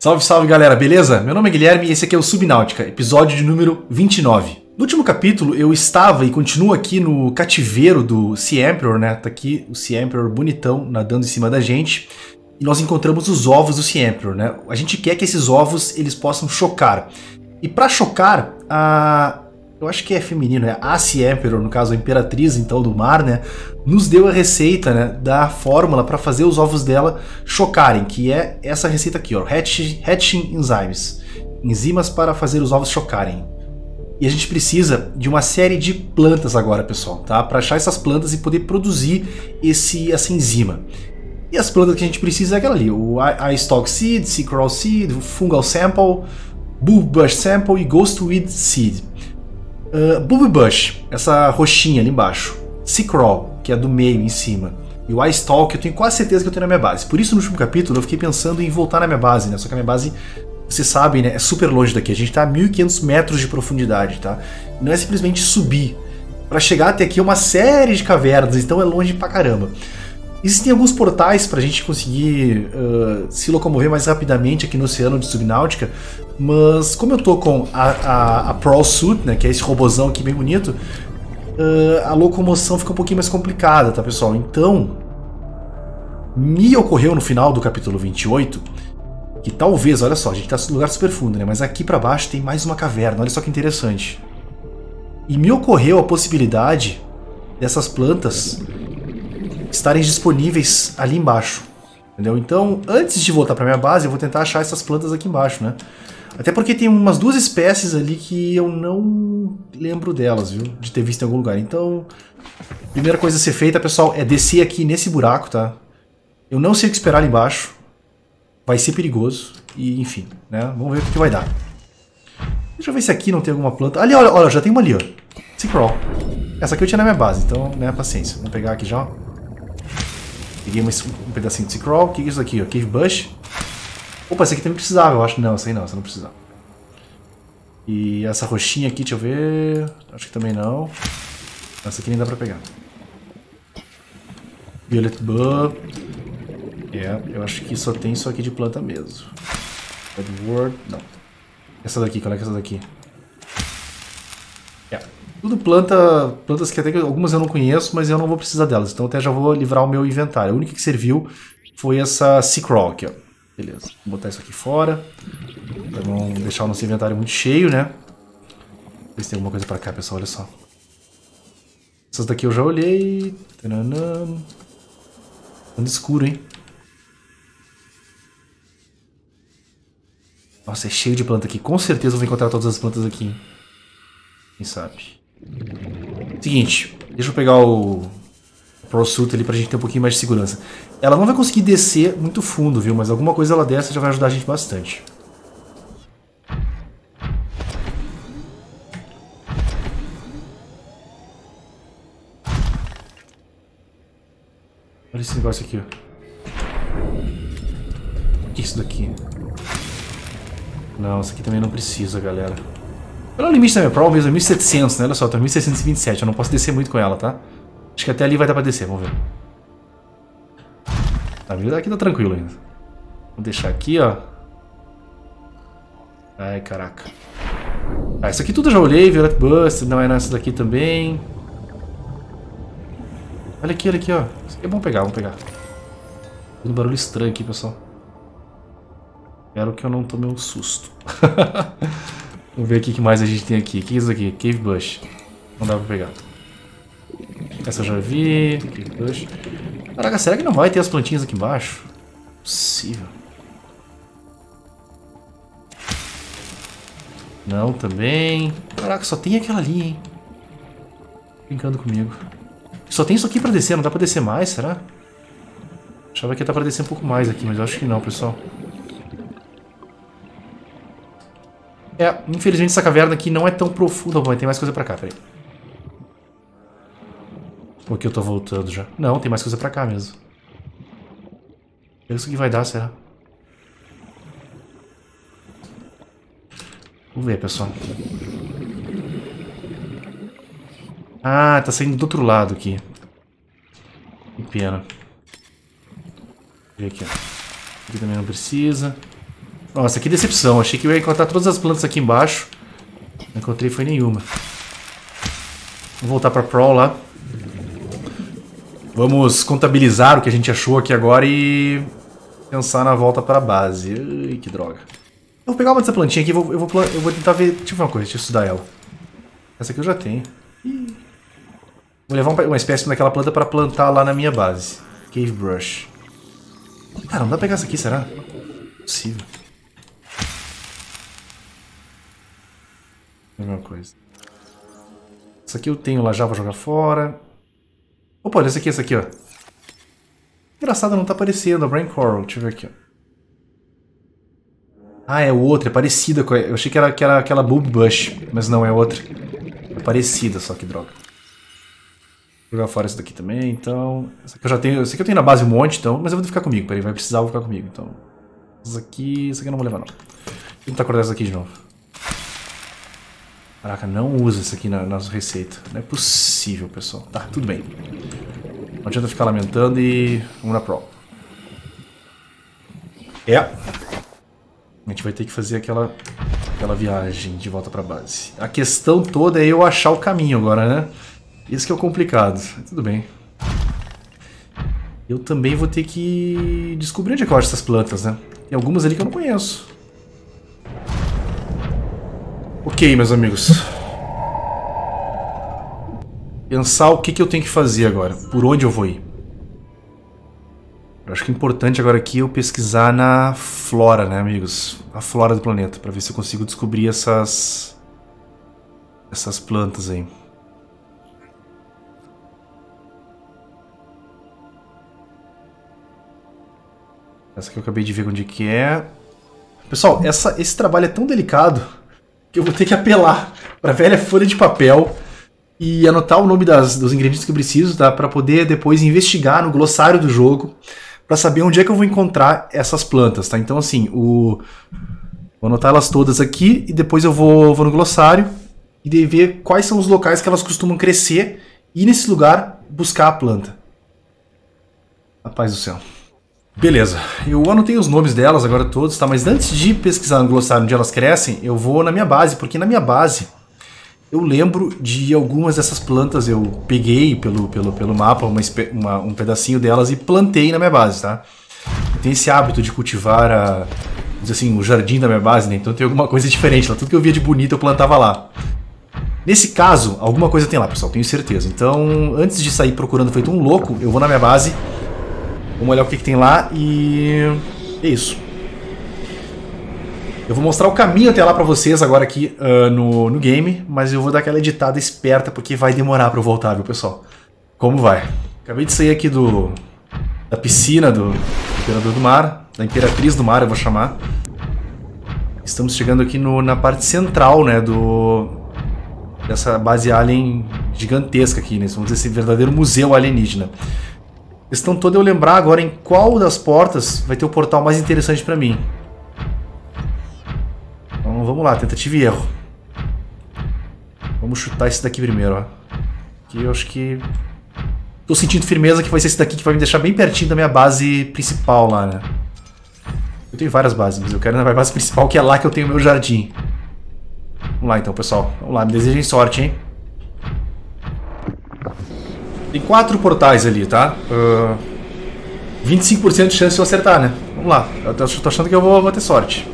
Salve, salve galera, beleza? Meu nome é Guilherme e esse aqui é o Subnáutica, episódio de número 29. No último capítulo eu estava e continuo aqui no cativeiro do Sea Emperor, né? Tá aqui o Sea Emperor bonitão nadando em cima da gente. E nós encontramos os ovos do Sea Emperor, né? A gente quer que esses ovos eles possam chocar. E para chocar, a eu acho que é feminino, é a Sea Emperor, no caso a imperatriz então do mar, né, nos deu a receita, né, da fórmula para fazer os ovos dela chocarem, que é essa receita aqui, ó, hatching, hatching enzymes, enzimas para fazer os ovos chocarem. E a gente precisa de uma série de plantas agora, pessoal, tá? Para achar essas plantas e poder produzir esse essa enzima. E as plantas que a gente precisa é aquela ali, o iStalk Seed, Sea Crawl Seed, Fungal Sample, Bush Sample e Ghostweed Seed. Uh, Bush, essa roxinha ali embaixo. Crawl, que é do meio em cima. E o Ice Talk, eu tenho quase certeza que eu tenho na minha base. Por isso, no último capítulo, eu fiquei pensando em voltar na minha base, né? Só que a minha base, vocês sabem, né? É super longe daqui. A gente tá a 1500 metros de profundidade, tá? Não é simplesmente subir. Para chegar até aqui é uma série de cavernas, então é longe pra caramba. Existem alguns portais para a gente conseguir uh, se locomover mais rapidamente aqui no oceano de subnáutica, mas como eu tô com a, a, a Suit, né, que é esse robozão aqui bem bonito, uh, a locomoção fica um pouquinho mais complicada, tá pessoal? Então, me ocorreu no final do capítulo 28 que talvez, olha só, a gente tá num lugar super fundo, né? Mas aqui para baixo tem mais uma caverna, olha só que interessante. E me ocorreu a possibilidade dessas plantas estarem disponíveis ali embaixo. Entendeu? Então, antes de voltar para minha base, eu vou tentar achar essas plantas aqui embaixo, né? Até porque tem umas duas espécies ali que eu não lembro delas, viu? De ter visto em algum lugar. Então, primeira coisa a ser feita, pessoal, é descer aqui nesse buraco, tá? Eu não sei o que esperar ali embaixo. Vai ser perigoso. E, enfim, né? Vamos ver o que vai dar. Deixa eu ver se aqui não tem alguma planta. Ali, olha, olha já tem uma ali, ó. Sea Crawl. Essa aqui eu tinha na minha base, então, né, paciência. Vamos pegar aqui já, ó. Peguei um pedacinho de Crawl. O que é isso aqui? Ó? Cave Bush. Opa, essa aqui também precisava, eu acho. Não, essa aí não, essa não precisava. E essa roxinha aqui, deixa eu ver. Acho que também não. Essa aqui nem dá pra pegar. Violet Bub. É, eu acho que só tem isso aqui de planta mesmo. Edward, não. Essa daqui, qual é que é essa daqui? Tudo planta, plantas que até que algumas eu não conheço, mas eu não vou precisar delas. Então até já vou livrar o meu inventário. A única que serviu foi essa Sea Crawl aqui, ó. Beleza, vou botar isso aqui fora. Pra não deixar o nosso inventário muito cheio, né? Ver se tem alguma coisa pra cá, pessoal, olha só. Essas daqui eu já olhei. Tananã. Escuro, hein? Nossa, é cheio de planta aqui. Com certeza eu vou encontrar todas as plantas aqui. Quem sabe? Seguinte, deixa eu pegar o ProSuit ali pra gente ter um pouquinho mais de segurança. Ela não vai conseguir descer muito fundo, viu? Mas alguma coisa ela desce já vai ajudar a gente bastante. Olha esse negócio aqui, ó. O que é isso daqui? Não, isso aqui também não precisa, galera. É o limite da minha prova mesmo? É 1700, né? Olha só, tô 1627. Eu não posso descer muito com ela, tá? Acho que até ali vai dar pra descer, vamos ver. Tá, aqui tá tranquilo ainda. Vou deixar aqui, ó. Ai, caraca. Ah, isso aqui tudo eu já olhei. Violet Buster, não é nessa daqui também. Olha aqui, olha aqui, ó. Isso aqui é bom pegar, vamos pegar. Um barulho estranho aqui, pessoal. Espero que eu não tome um susto. Vamos ver o que mais a gente tem aqui. O que é isso aqui? Cave Bush. Não dá pra pegar. Essa eu já vi. Cave Bush. Caraca, será que não vai ter as plantinhas aqui embaixo? Possível. Não, também. Caraca, só tem aquela ali, hein? Brincando comigo. Só tem isso aqui pra descer, não dá pra descer mais, será? Achava que ia dar pra descer um pouco mais aqui, mas eu acho que não, pessoal. É, infelizmente essa caverna aqui não é tão profunda. Tem mais coisa pra cá, peraí. Que eu tô voltando já? Não, tem mais coisa pra cá mesmo. Isso que vai dar, será? Vamos ver, pessoal. Ah, tá saindo do outro lado aqui. Que pena. Vê aqui, ó. Aqui também não precisa. Nossa, que decepção. Achei que eu ia encontrar todas as plantas aqui embaixo. Não encontrei foi nenhuma. Vou voltar pra Pro lá. Vamos contabilizar o que a gente achou aqui agora e pensar na volta para a base. Que droga. Eu vou pegar uma dessa plantinha aqui, vou, eu, vou, eu vou tentar ver... Deixa eu ver uma coisa, deixa eu estudar ela. Essa aqui eu já tenho. Vou levar uma espécie daquela planta para plantar lá na minha base. Cave Brush. Cara, não dá pra pegar essa aqui, será? Possível. Mesma coisa. Essa aqui eu tenho lá já, vou jogar fora. Opa, olha essa aqui, essa aqui, ó. Engraçado, não tá aparecendo a Brain Coral. Deixa eu ver aqui, ó. Ah, é outra, é parecida com... Eu achei que era, que era aquela Bulb Bush, mas não, é outra. É parecida, só que droga. Vou jogar fora essa daqui também, então... Essa aqui eu já tenho... Essa aqui eu tenho na base um monte, então... Mas eu vou ficar comigo, peraí, vai precisar, eu vou ficar comigo, então... Essa aqui... Essa aqui eu não vou levar, não. Vou tentar cortar essa aqui de novo. Caraca, não usa isso aqui na, nas receitas. Não é possível, pessoal. Tá, tudo bem. Não adianta ficar lamentando e vamos na Pro. É. A gente vai ter que fazer aquela, aquela viagem de volta pra base. A questão toda é eu achar o caminho agora, né? Isso que é o complicado. Tudo bem. Eu também vou ter que descobrir onde é que eu acho essas plantas, né? Tem algumas ali que eu não conheço. Ok, meus amigos. Pensar o que, que eu tenho que fazer agora. Por onde eu vou ir. Eu acho que é importante agora aqui eu pesquisar na flora, né, amigos? A flora do planeta, para ver se eu consigo descobrir essas... Essas plantas aí. Essa que eu acabei de ver onde que é. Pessoal, essa, esse trabalho é tão delicado que eu vou ter que apelar para velha folha de papel e anotar o nome das, dos ingredientes que eu preciso, tá? Para poder depois investigar no glossário do jogo para saber onde é que eu vou encontrar essas plantas, tá? Então assim, o vou anotar elas todas aqui e depois eu vou, vou no glossário e ver quais são os locais que elas costumam crescer e nesse lugar buscar a planta. Rapaz do céu. Beleza, eu anotei os nomes delas agora todos, tá? Mas antes de pesquisar no glossário onde elas crescem, eu vou na minha base, porque na minha base eu lembro de algumas dessas plantas, eu peguei pelo, pelo, pelo mapa uma, uma, um pedacinho delas e plantei na minha base, tá? Eu tenho esse hábito de cultivar a, assim, o jardim da minha base, né? Então tem alguma coisa diferente lá. Tudo que eu via de bonito eu plantava lá. Nesse caso, alguma coisa tem lá, pessoal, tenho certeza. Então, antes de sair procurando feito um louco, eu vou na minha base Vamos olhar o que, que tem lá e... É isso. Eu vou mostrar o caminho até lá pra vocês agora aqui uh, no, no game, mas eu vou dar aquela editada esperta porque vai demorar pra eu voltar, viu, pessoal? Como vai? Acabei de sair aqui do da piscina do Imperador do Mar, da Imperatriz do Mar, eu vou chamar. Estamos chegando aqui no, na parte central, né, do dessa base alien gigantesca aqui, né? Vamos dizer esse verdadeiro museu alienígena questão toda eu lembrar agora em qual das portas vai ter o portal mais interessante pra mim. Então vamos lá, tentativa e erro. Vamos chutar esse daqui primeiro, ó. Aqui eu acho que... Tô sentindo firmeza que vai ser esse daqui que vai me deixar bem pertinho da minha base principal lá, né? Eu tenho várias bases, mas eu quero na minha base principal, que é lá que eu tenho meu jardim. Vamos lá então, pessoal. Vamos lá, me desejem sorte, hein? Tem quatro portais ali, tá? Uh, 25% de chance de eu acertar, né? Vamos lá. Eu tô, achando que eu vou, vou ter sorte.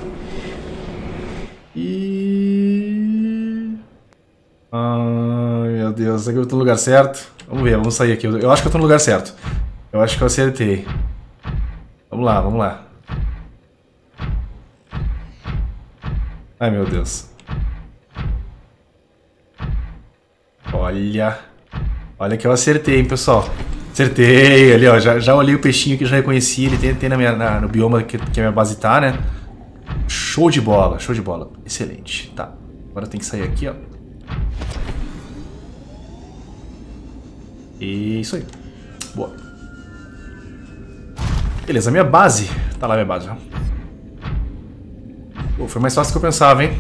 E... Ai, meu Deus. Que eu tô no lugar certo? Vamos ver, vamos sair aqui. Eu acho que eu tô no lugar certo. Eu acho que eu acertei. Vamos lá, vamos lá. Ai, meu Deus. Olha... Olha que eu acertei, hein, pessoal. Acertei ali, ó. Já, já olhei o peixinho que já reconheci. Ele tem, tem na minha, na, no bioma que, que a minha base tá, né? Show de bola, show de bola. Excelente. Tá. Agora tem que sair aqui, ó. Isso aí. Boa. Beleza, minha base. Tá lá minha base, ó. Pô, foi mais fácil do que eu pensava, hein?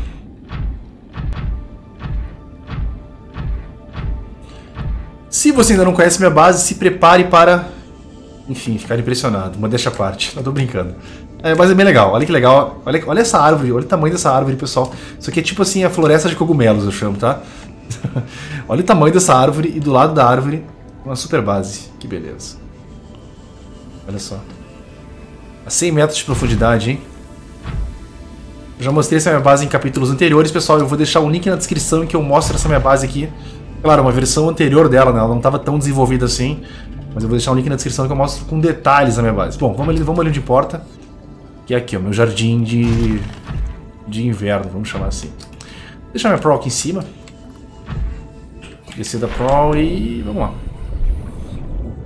Você ainda não conhece minha base, se prepare para, enfim, ficar impressionado. Uma deixa à parte. Não tô brincando. É, mas é bem legal. Olha que legal. Olha, olha essa árvore. Olha o tamanho dessa árvore, pessoal. Isso aqui é tipo assim a floresta de cogumelos, eu chamo, tá? olha o tamanho dessa árvore e do lado da árvore uma super base. Que beleza. Olha só. A 100 metros de profundidade, hein? Eu já mostrei essa minha base em capítulos anteriores, pessoal. Eu vou deixar um link na descrição em que eu mostro essa minha base aqui. Claro, uma versão anterior dela, né? Ela não estava tão desenvolvida assim. Mas eu vou deixar um link na descrição que eu mostro com detalhes a minha base. Bom, vamos ali, vamos ali onde importa. Que é aqui, ó, meu jardim de, de inverno, vamos chamar assim. Vou deixar minha Pro aqui em cima. Descer da Pro e vamos lá.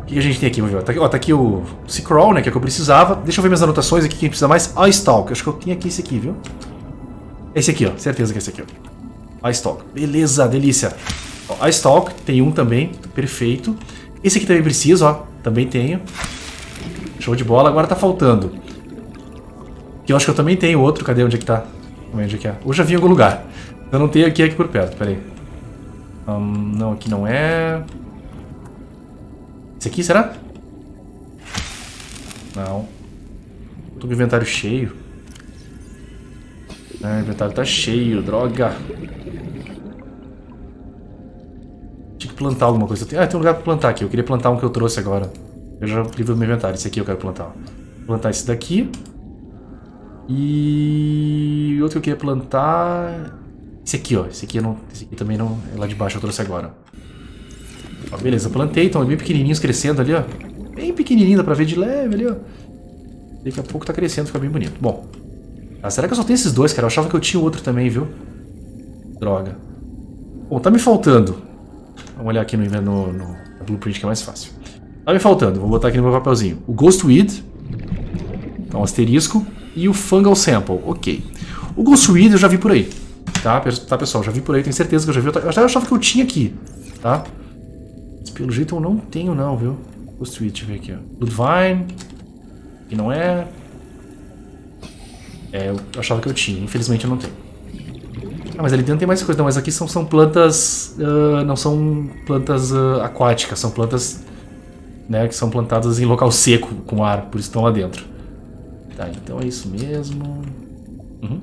O que a gente tem aqui? Vamos ver. Tá aqui, ó, tá aqui o C-Crawl, né, que é o que eu precisava. Deixa eu ver minhas anotações aqui, quem precisa mais. Stalk. acho que eu tinha aqui esse aqui, viu? Esse aqui, ó, certeza que é esse aqui, ó. Stalk. beleza, delícia. Ó, Stalk tem um também, perfeito. Esse aqui também preciso, ó, também tenho. Show de bola, agora tá faltando. Que eu acho que eu também tenho outro, cadê onde é que tá? Onde é que é? Ou já vi em algum lugar. Eu não tenho aqui, aqui por perto, peraí. Um, não, aqui não é... Esse aqui, será? Não. Tô com o inventário cheio. Ah, o inventário tá cheio, droga. Tinha que plantar alguma coisa. Ah, tem um lugar pra plantar aqui. Eu queria plantar um que eu trouxe agora. Eu já livro meu inventário. Esse aqui eu quero plantar. Vou plantar esse daqui. E outro que eu queria plantar... Esse aqui, ó. Esse aqui, não... Esse aqui também não... É lá de baixo eu trouxe agora. Ó, beleza, plantei. Estão bem pequenininhos crescendo ali, ó. Bem pequenininho, dá pra ver de leve ali, ó. Daqui a pouco tá crescendo, fica bem bonito. Bom. Ah, será que eu só tenho esses dois, cara? Eu achava que eu tinha outro também, viu? Droga. Bom, tá me faltando. Vamos olhar aqui no, no, no blueprint que é mais fácil. Tá me faltando, vou botar aqui no meu papelzinho. O Ghostweed. Então, asterisco e o Fungal Sample. Ok. O Ghostweed eu já vi por aí. Tá, tá pessoal? Já vi por aí, tenho certeza que eu já vi. Eu achava que eu tinha aqui, tá? Mas pelo jeito eu não tenho não, viu? Ghostweed, deixa eu ver aqui, ó. Bloodvine. Que não é... É, eu achava que eu tinha. Infelizmente eu não tenho. Ah, mas ali dentro tem mais coisa. Não, mas aqui são, são plantas... Uh, não são plantas uh, aquáticas. São plantas... Né, que são plantadas em local seco, com ar. Por isso estão lá dentro. Tá, então é isso mesmo. Uhum.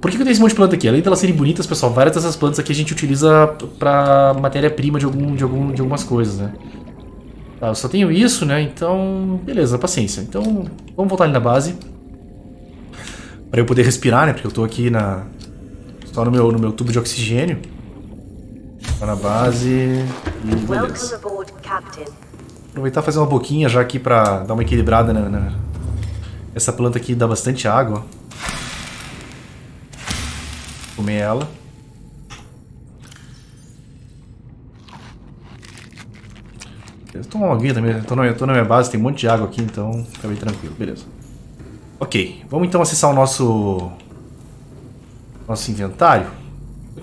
Por que eu tenho esse monte de planta aqui? Além de elas serem bonitas, pessoal, várias dessas plantas aqui a gente utiliza pra matéria-prima de, algum, de, algum, de algumas coisas, né? Tá, eu só tenho isso, né? Então, beleza, paciência. Então, vamos voltar ali na base. Pra eu poder respirar, né? Porque eu tô aqui na... Só no meu, no meu tubo de oxigênio. Tá na base e beleza. Aproveitar e fazer uma boquinha já aqui pra dar uma equilibrada na, na essa planta aqui dá bastante água. Comer ela. Eu tomo uma aguinha também. Tô na, tô na minha base, tem um monte de água aqui, então fica bem tranquilo. Beleza. Ok, vamos então acessar o nosso nosso inventário.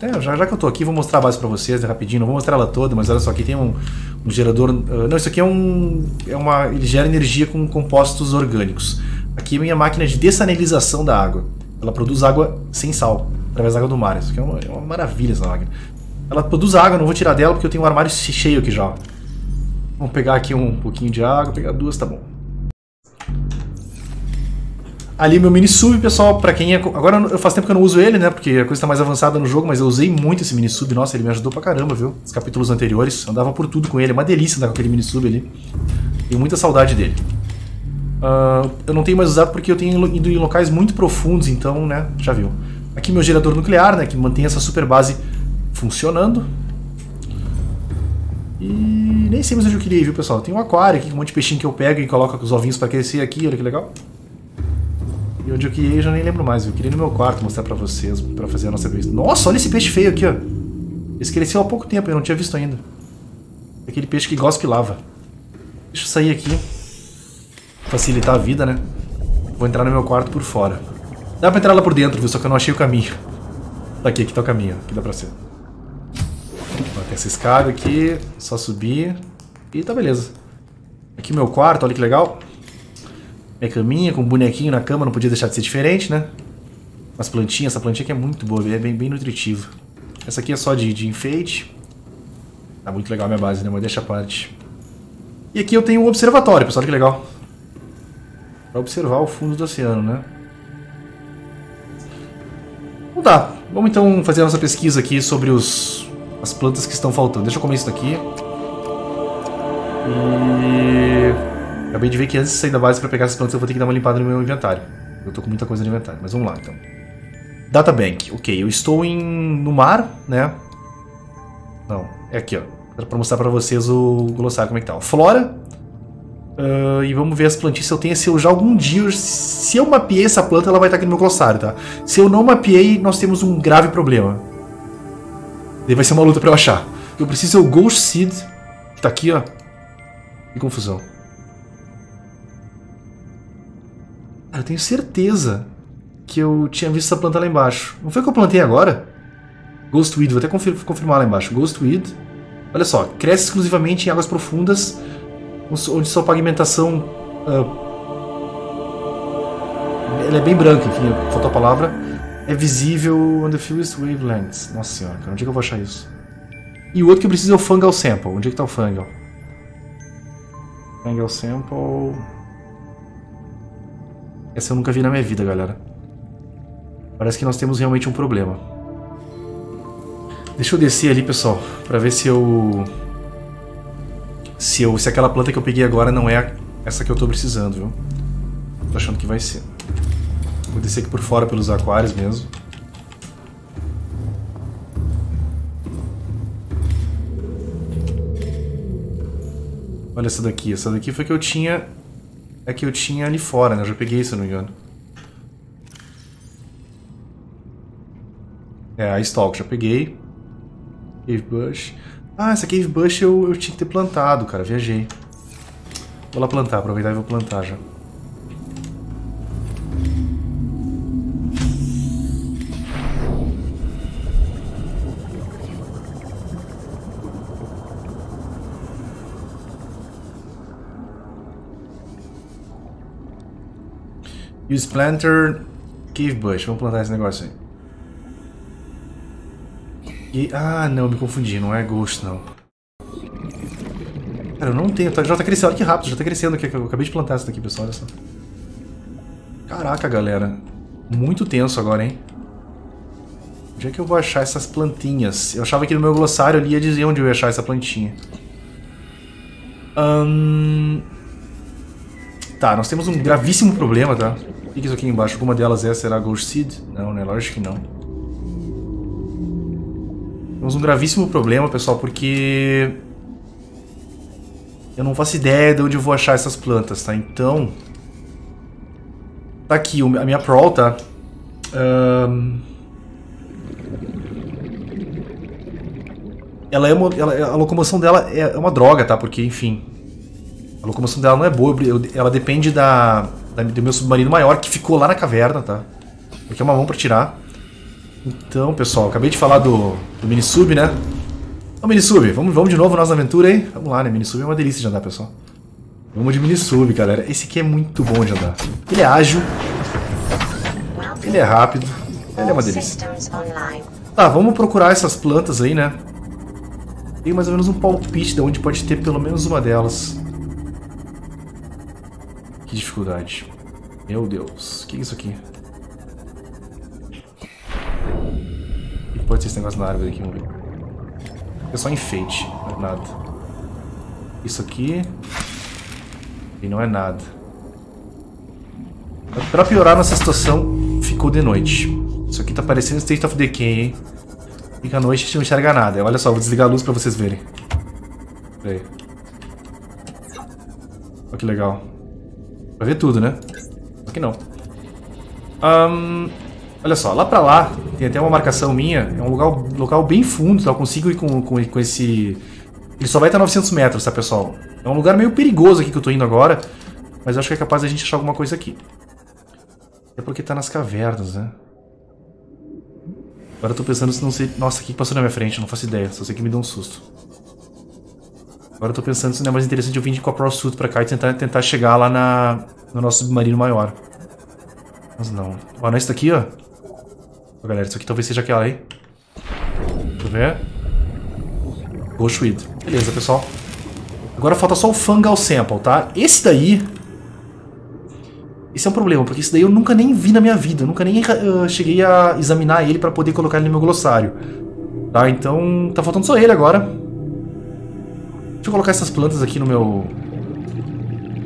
É, já, já, que eu tô aqui, vou mostrar a base pra vocês né, rapidinho. Não vou mostrar ela toda, mas olha só, aqui tem um, um gerador... Uh, não, isso aqui é um... É uma, ele gera energia com compostos orgânicos. Aqui é minha máquina de dessalinização da água. Ela produz água sem sal, através da água do mar. Isso aqui é uma, é uma maravilha essa máquina. Ela produz água, não vou tirar dela porque eu tenho um armário cheio aqui já. Vamos pegar aqui um pouquinho de água, pegar duas, tá bom. Ali meu mini sub, pessoal, pra quem é... Agora eu faço tempo que eu não uso ele, né, porque a coisa tá mais avançada no jogo, mas eu usei muito esse mini sub. Nossa, ele me ajudou pra caramba, viu? Os capítulos anteriores, andava por tudo com ele. É uma delícia andar com aquele mini sub ali. Tenho muita saudade dele. Uh, eu não tenho mais usado porque eu tenho ido em locais muito profundos, então, né, já viu. Aqui meu gerador nuclear, né, que mantém essa super base funcionando. E nem sei mais onde eu queria ir, viu, pessoal? Tem um aquário aqui com um monte de peixinho que eu pego e coloco os ovinhos para crescer aqui, olha que legal. Onde eu ir eu já nem lembro mais, eu queria ir no meu quarto mostrar para vocês, para fazer a nossa vez. Nossa, olha esse peixe feio aqui, ó. Esse cresceu há pouco tempo, eu não tinha visto ainda. Aquele peixe que gosta que lava. Deixa eu sair aqui facilitar a vida, né? Vou entrar no meu quarto por fora. Dá pra entrar lá por dentro, viu? Só que eu não achei o caminho. Tá aqui, aqui tá o caminho. Aqui dá pra ser. Ó, tem essa escada aqui. Só subir. E tá beleza. Aqui meu quarto, olha que legal. Minha caminha com um bonequinho na cama, não podia deixar de ser diferente, né? As plantinhas, essa plantinha aqui é muito boa, é bem, bem nutritiva. Essa aqui é só de, de enfeite. Tá muito legal a minha base, né? Mas deixa a parte. E aqui eu tenho um observatório, pessoal, que legal. Pra observar o fundo do oceano, né? Então tá, vamos então fazer a nossa pesquisa aqui sobre os, as plantas que estão faltando. Deixa eu comer isso daqui. E... Acabei de ver que antes de sair da base para pegar essas plantas eu vou ter que dar uma limpada no meu inventário. Eu tô com muita coisa no inventário, mas vamos lá então. Databank, ok, eu estou em, no mar, né? Não, é aqui ó, para mostrar para vocês o glossário como é que tá. Flora, uh, e vamos ver as plantinhas se eu tenho, se eu já algum dia, se eu mapeei essa planta ela vai estar aqui no meu glossário, tá? Se eu não mapeei, nós temos um grave problema. Daí vai ser uma luta para eu achar. Eu preciso o Ghost Seed, que tá aqui ó, que confusão. Eu tenho certeza que eu tinha visto essa planta lá embaixo. Não foi que eu plantei agora? Ghostweed, vou até confirmar lá embaixo. Ghostweed. Olha só, cresce exclusivamente em águas profundas, onde sua pigmentação... Uh, ela é bem branca, enfim, faltou a palavra. É visível on the fewest wavelengths. Nossa senhora, cara, onde é que eu vou achar isso? E o outro que eu preciso é o Fungal Sample. Onde é que tá o Fungal? Fungal Sample... Essa eu nunca vi na minha vida, galera. Parece que nós temos realmente um problema. Deixa eu descer ali, pessoal, pra ver se eu... Se, eu, se aquela planta que eu peguei agora não é essa que eu tô precisando, viu? Tô achando que vai ser. Vou descer aqui por fora pelos aquários mesmo. Olha essa daqui. Essa daqui foi que eu tinha é que eu tinha ali fora, né? Eu já peguei, se não me engano. É, a Stalk já peguei. Cave Bush. Ah, essa Cave Bush eu, eu tinha que ter plantado, cara. Viajei. Vou lá plantar, aproveitar e vou plantar já. Use planter cave bush. Vamos plantar esse negócio aí. E, ah, não, me confundi. Não é ghost, não. Cara, eu não tenho. Tá, já tá crescendo. Olha que rápido. Já tá crescendo aqui. Eu acabei de plantar isso daqui, pessoal. Olha só. Caraca, galera. Muito tenso agora, hein? Onde é que eu vou achar essas plantinhas? Eu achava que no meu glossário ali ia dizer onde eu ia achar essa plantinha. Um... Tá, nós temos um gravíssimo problema, tá? Que é isso aqui embaixo? Alguma delas é, será Ghost Seed? Não, né? Lógico que não. Temos um gravíssimo problema, pessoal, porque... Eu não faço ideia de onde eu vou achar essas plantas, tá? Então... Tá aqui, a minha Prol, tá? Um... Ela é uma, ela, a locomoção dela é uma droga, tá? Porque, enfim, a locomoção dela não é boa, ela depende da, do meu submarino maior, que ficou lá na caverna, tá? Porque é uma mão pra tirar. Então, pessoal, acabei de falar do, do mini-sub, né? Ô, mini-sub, vamos, vamos de novo nossa aventura aí? Vamos lá, né? Mini-sub é uma delícia de andar, pessoal. Vamos de mini-sub, galera. Esse aqui é muito bom de andar. Ele é ágil. Ele é rápido. Ele é uma delícia. Tá, vamos procurar essas plantas aí, né? Tem mais ou menos um palpite de onde pode ter pelo menos uma delas. Que dificuldade. Meu Deus. O que é isso aqui? O que pode ser esse negócio na árvore aqui? Vamos ver. É só enfeite, não é nada. Isso aqui... E não é nada. Pra piorar nossa situação, ficou de noite. Isso aqui tá parecendo State of Decay, hein? Fica à noite e não enxerga nada. Olha só, vou desligar a luz pra vocês verem. Peraí. Olha que legal. Pra ver tudo, né? Que não. Um, olha só, lá pra lá tem até uma marcação minha. É um lugar, local bem fundo, tá? Eu consigo ir com, com, com esse... Ele só vai estar 900 metros, tá, pessoal? É um lugar meio perigoso aqui que eu tô indo agora. Mas acho que é capaz da gente achar alguma coisa aqui. É porque tá nas cavernas, né? Agora eu tô pensando se não sei... Nossa, o que passou na minha frente? Eu não faço ideia. Só sei que me deu um susto. Agora eu tô pensando se não é mais interessante eu vir com a Pro pra cá e tentar, tentar chegar lá na, no nosso submarino maior. Mas não. Ó, nesse daqui, ó. Ó, galera, isso aqui talvez seja aquela aí. Deixa eu ver. Ghost Beleza, pessoal. Agora falta só o Fungal Sample, tá? Esse daí... Esse é um problema, porque isso daí eu nunca nem vi na minha vida. Eu nunca nem uh, cheguei a examinar ele para poder colocar ele no meu glossário. Tá, então tá faltando só ele agora. Deixa eu colocar essas plantas aqui no meu...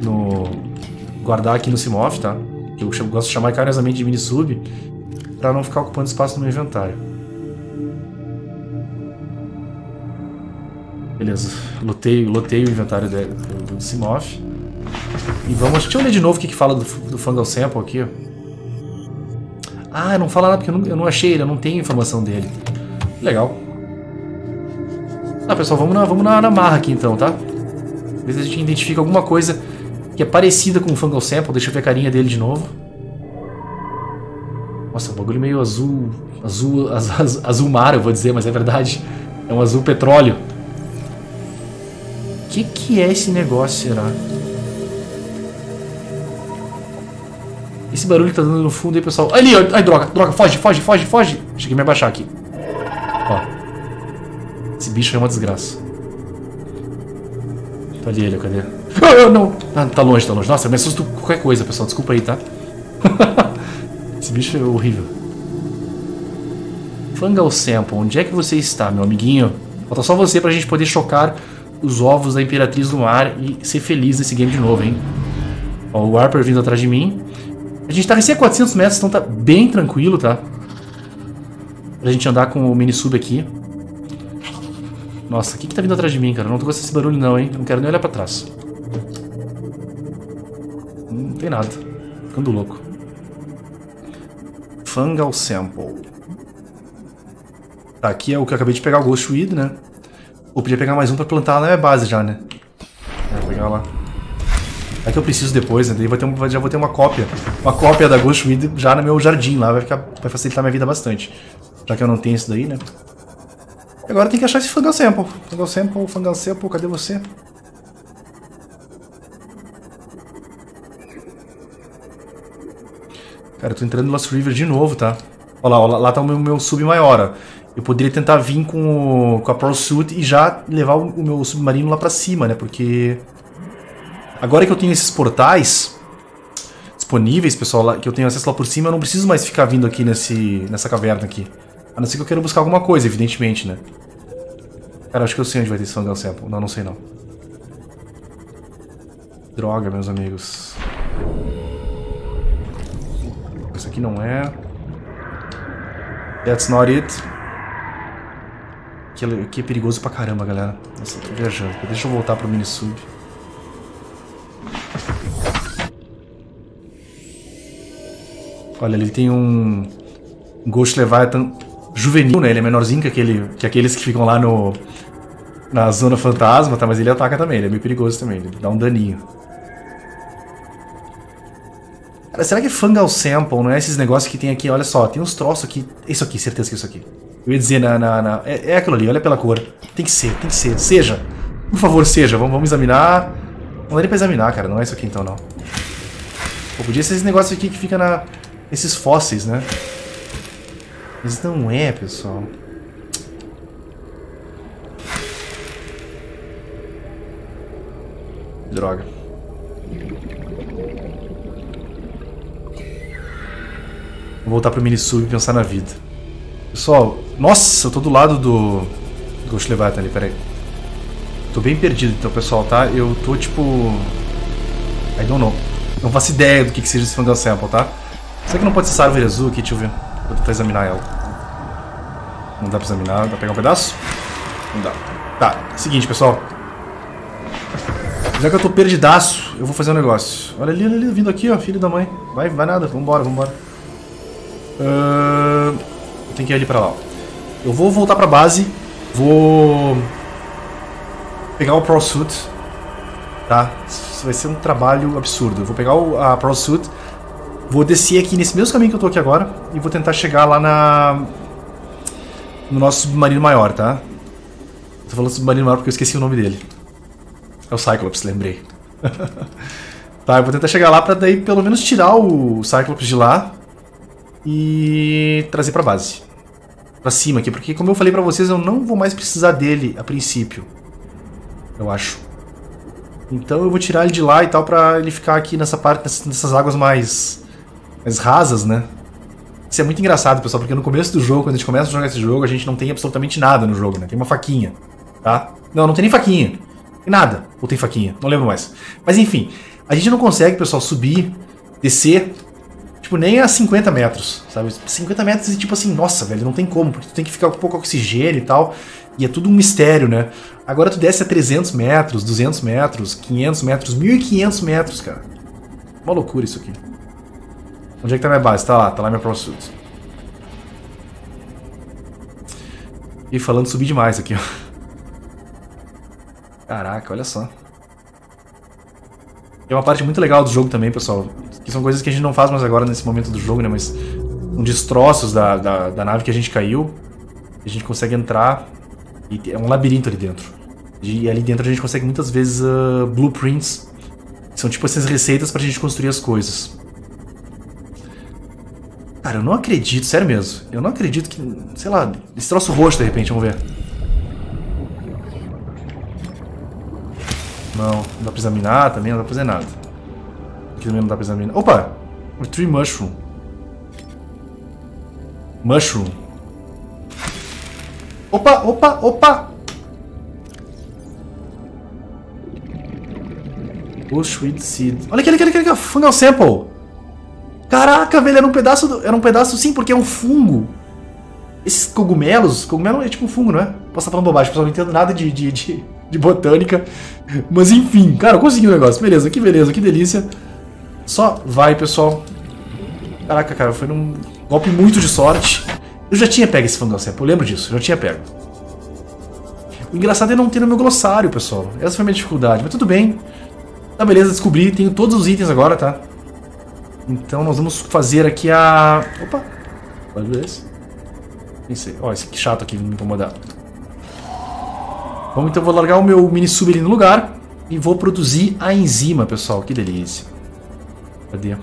No... Guardar aqui no Simoth, tá? Que eu gosto de chamar carinhosamente de mini sub. Pra não ficar ocupando espaço no meu inventário. Beleza, lotei, lotei o inventário do, do Simoth. E vamos... Deixa eu ler de novo o que, que fala do, do Fungal Sample aqui, ó. Ah, não fala nada porque eu não, eu não achei ele, eu não tenho informação dele. Legal. Ah, pessoal, vamos na, vamos na, na marra aqui então, tá? Ver se a gente identifica alguma coisa que é parecida com o Fungal Sample. Deixa eu ver a carinha dele de novo. Nossa, um bagulho meio azul... Azul, az, az, azul mar, eu vou dizer, mas é verdade. É um azul petróleo. O que, que é esse negócio, será? Esse barulho que tá dando no fundo aí, pessoal. Ali. Ai, droga, droga. Foge, foge, foge, foge. Cheguei a me abaixar aqui. Esse bicho é uma desgraça. Tá ali ele, cadê? Ah, não. Ah, tá longe, tá longe. Nossa, eu me assusto com qualquer coisa, pessoal. Desculpa aí, tá? Esse bicho é horrível. Fungal Sample, onde é que você está, meu amiguinho? Falta só você pra gente poder chocar os ovos da Imperatriz do Mar e ser feliz nesse game de novo, hein? Ó, o Harper vindo atrás de mim. A gente tá recém a 400 metros, então tá bem tranquilo, tá? Pra gente andar com o mini sub aqui. Nossa, o que que tá vindo atrás de mim, cara? Não tô gostando desse barulho não, hein? Não quero nem olhar pra trás. Não tem nada. Ficando louco. Fungal Sample. Tá, aqui é o que eu acabei de pegar, o Ghost Weed, né? Ou podia pegar mais um pra plantar na minha base já, né? Vou pegar lá. É que eu preciso depois, né? Daí vai ter um, já vou ter uma cópia. Uma cópia da Ghostweed já no meu jardim lá. Vai, ficar, vai facilitar minha vida bastante. Já que eu não tenho isso daí, né? Agora tem que achar esse Fungal Sample. Fungal Sample, Fungal Sample, cadê você? Cara, eu tô entrando no Lost River de novo, tá? Olha lá, lá, lá tá o meu, meu sub maior, ó. Eu poderia tentar vir com, o, com a Pearl Suit e já levar o, o meu submarino lá pra cima, né? Porque Agora que eu tenho esses portais disponíveis, pessoal, que eu tenho acesso lá por cima, eu não preciso mais ficar vindo aqui nesse, nessa caverna aqui. A não ser que eu queira buscar alguma coisa, evidentemente, né? Cara, acho que eu sei onde vai ter esse Fungal Sample. Não, não sei não. Droga, meus amigos. Isso aqui não é. That's not it. Aqui é, aqui é perigoso pra caramba, galera. Nossa, tô viajando. Deixa eu voltar pro mini sub. Olha, ele tem um Ghost Leviathan juvenil, né? Ele é menorzinho que, aquele, que aqueles que ficam lá no na zona fantasma, tá? Mas ele ataca também, ele é meio perigoso também, ele dá um daninho. Cara, será que Fungal Sample, não é esses negócios que tem aqui? Olha só, tem uns troços aqui. Isso aqui, certeza que é isso aqui. Eu ia dizer na... na, na é, é, aquilo ali, olha pela cor. Tem que ser, tem que ser. Seja. Por favor, seja. Vamos, vamos examinar. Não dá nem pra examinar, cara. Não é isso aqui então, não. Pô, podia ser esse negócio aqui que fica na esses fósseis, né? Mas não é, pessoal. Droga. Vou voltar pro Minisub e pensar na vida. Pessoal, nossa, eu tô do lado do, do Ghost Leviathan ali, peraí. Tô bem perdido então, pessoal, tá? Eu tô tipo... I don't know. Não faço ideia do que, que seja esse Fungal Sample, tá? Será que não pode ser árvore azul aqui? Deixa eu ver. Vou tentar examinar ela. Não dá pra examinar. Dá pra pegar um pedaço? Não dá. Tá, seguinte, pessoal. Já que eu tô perdidaço, eu vou fazer um negócio. Olha ali, olha ali, vindo aqui, ó, filho da mãe. Vai, vai nada, vambora, vambora. Uh, tem que ir ali pra lá, ó. Eu vou voltar pra base. Vou... Pegar o Pro Suit. Tá? Isso vai ser um trabalho absurdo. Eu vou pegar o, a Pro Suit Vou descer aqui nesse mesmo caminho que eu tô aqui agora e vou tentar chegar lá na... No nosso submarino maior, tá? Tô falando submarino maior porque eu esqueci o nome dele. É o Cyclops, lembrei. tá, eu vou tentar chegar lá pra daí pelo menos tirar o Cyclops de lá e trazer pra base. Pra cima aqui, porque como eu falei pra vocês, eu não vou mais precisar dele a princípio. Eu acho. Então eu vou tirar ele de lá e tal pra ele ficar aqui nessa parte, nessas águas mais, mais rasas, né? Isso é muito engraçado, pessoal, porque no começo do jogo, quando a gente começa a jogar esse jogo, a gente não tem absolutamente nada no jogo, né? Tem uma faquinha, tá? Não, não tem nem faquinha. Tem nada. Ou tem faquinha, não lembro mais. Mas enfim, a gente não consegue, pessoal, subir, descer, tipo, nem a 50 metros, sabe? 50 metros e tipo assim, nossa, velho, não tem como, porque tu tem que ficar com pouco oxigênio e tal. E é tudo um mistério, né? Agora tu desce a 300 metros, 200 metros, 500 metros, 1500 metros, cara. Uma loucura isso aqui. Onde é que tá minha base? Tá lá, tá lá minha Pro Suit. E falando subir demais aqui, ó. Caraca, olha só. Tem uma parte muito legal do jogo também, pessoal. Que são coisas que a gente não faz mais agora nesse momento do jogo, né? Mas um destroços da, da, da nave que a gente caiu. A gente consegue entrar. E é um labirinto ali dentro. E ali dentro a gente consegue muitas vezes uh, blueprints. São tipo essas receitas pra gente construir as coisas. Cara, eu não acredito, sério mesmo. Eu não acredito que. Sei lá, esse troço roxo de repente, vamos ver. Não, não dá pra examinar também, não dá pra fazer nada. Aqui também não dá pra examinar. Opa! O Tree Mushroom. Mushroom. Opa, opa, opa! Bushweed Seed. Olha aqui, olha aqui, olha aqui, Fungal Sample. Caraca, velho, era um pedaço, do, era um pedaço sim, porque é um fungo. Esses cogumelos, cogumelo é tipo um fungo, não é? Posso estar falando bobagem, pessoal, não entendo nada de, de, de, de botânica. Mas enfim, cara, eu consegui o um negócio. Beleza, que beleza, que delícia. Só vai, pessoal. Caraca, cara, foi num golpe muito de sorte. Eu já tinha pego esse fungo eu lembro disso, eu já tinha pego. O engraçado é não ter no meu glossário, pessoal. Essa foi a minha dificuldade, mas tudo bem. Tá, beleza, descobri, tenho todos os itens agora, tá? Então nós vamos fazer aqui a... Opa! Pode ver esse? Pensei. Ó, esse que chato aqui me incomodar. Bom, então vou largar o meu mini sub ali no lugar e vou produzir a enzima, pessoal. Que delícia. Cadê?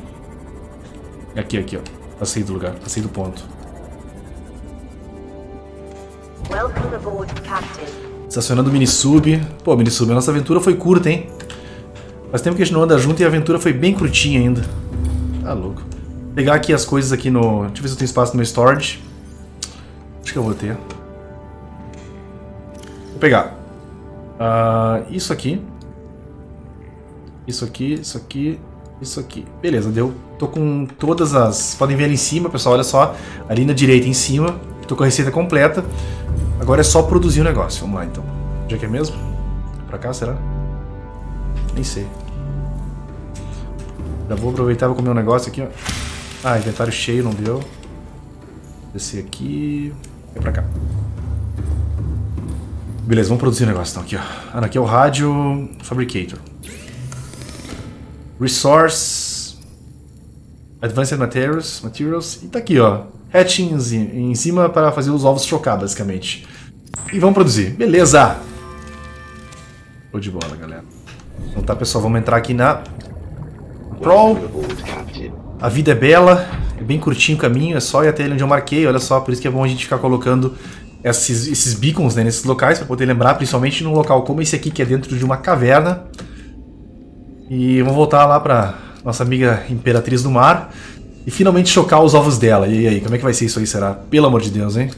Aqui, aqui, ó. Passei do lugar, passei do ponto. Estacionando o mini sub. Pô, mini sub, a nossa aventura foi curta, hein? Faz tempo que a gente não anda junto e a aventura foi bem curtinha ainda. Tá louco. Vou pegar aqui as coisas aqui no... Deixa eu ver se eu tenho espaço no meu storage. Acho que eu vou ter. Vou pegar. Uh, isso aqui. Isso aqui, isso aqui, isso aqui. Beleza, deu. Tô com todas as... Podem ver ali em cima, pessoal, olha só. Ali na direita em cima. Tô com a receita completa. Agora é só produzir o negócio. Vamos lá, então. É que é mesmo? Pra cá, será? Nem sei. Já vou aproveitar vou comer um negócio aqui, ó. Ah, inventário cheio, não deu. Descer aqui. Vem pra cá. Beleza, vamos produzir um negócio então aqui, ó. Ah, aqui é o rádio Fabricator. Resource. Advanced Materials. Materials. E tá aqui, ó. Hatchings em cima para fazer os ovos chocar, basicamente. E vamos produzir. Beleza! Show de bola, galera. Então tá, pessoal, vamos entrar aqui na Pro. A vida é bela, é bem curtinho o caminho, é só ir até onde eu marquei, olha só, por isso que é bom a gente ficar colocando esses, esses beacons né, nesses locais, para poder lembrar, principalmente num local como esse aqui, que é dentro de uma caverna. E vamos voltar lá para nossa amiga Imperatriz do Mar e finalmente chocar os ovos dela. E aí, como é que vai ser isso aí, será? Pelo amor de Deus, hein?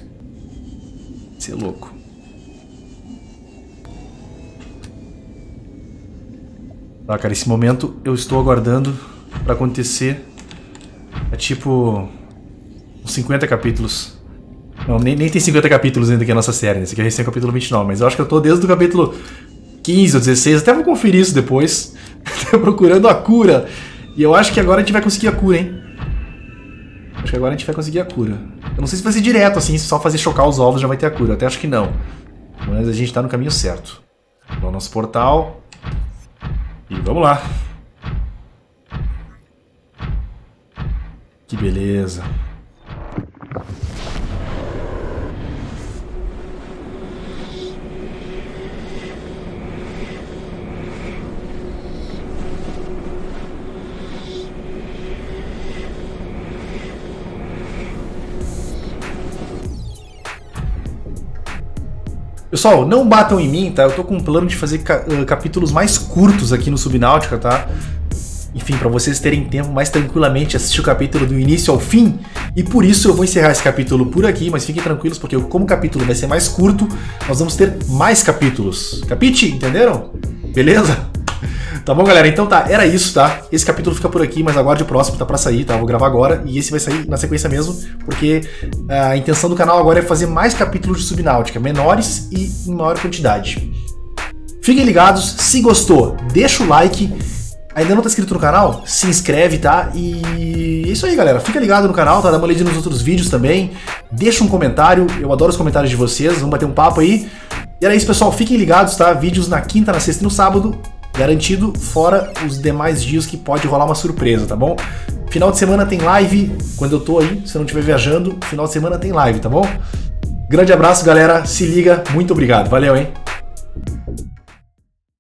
É louco. Tá, cara, esse momento eu estou aguardando para acontecer. É tipo. uns 50 capítulos. Não, nem, nem tem 50 capítulos ainda aqui a nossa série, né? Esse aqui é recém o capítulo 29, mas eu acho que eu tô desde o capítulo 15 ou 16, até vou conferir isso depois. procurando a cura. E eu acho que agora a gente vai conseguir a cura, hein? Acho que agora a gente vai conseguir a cura. Eu não sei se vai ser direto assim, só fazer chocar os ovos já vai ter a cura. Até acho que não. Mas a gente tá no caminho certo. Então, nosso portal. E vamos lá. Que beleza. Pessoal, não batam em mim, tá? Eu tô com um plano de fazer ca uh, capítulos mais curtos aqui no Subnáutica, tá? Enfim, para vocês terem tempo mais tranquilamente assistir o capítulo do início ao fim. E por isso eu vou encerrar esse capítulo por aqui, mas fiquem tranquilos, porque como o capítulo vai ser mais curto, nós vamos ter mais capítulos. Capite? Entenderam? Beleza? Tá bom, galera? Então tá, era isso, tá? Esse capítulo fica por aqui, mas agora o próximo tá pra sair, tá? vou gravar agora e esse vai sair na sequência mesmo, porque a intenção do canal agora é fazer mais capítulos de Subnáutica, menores e em maior quantidade. Fiquem ligados, se gostou, deixa o like. Ainda não tá inscrito no canal? Se inscreve, tá? E é isso aí, galera. Fica ligado no canal, tá? Dá uma olhadinha nos outros vídeos também. Deixa um comentário, eu adoro os comentários de vocês. Vamos bater um papo aí. E era isso, pessoal. Fiquem ligados, tá? Vídeos na quinta, na sexta e no sábado garantido, fora os demais dias que pode rolar uma surpresa, tá bom? Final de semana tem live, quando eu tô aí, se eu não estiver viajando, final de semana tem live, tá bom? Grande abraço, galera, se liga, muito obrigado, valeu, hein?